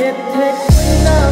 It takes enough.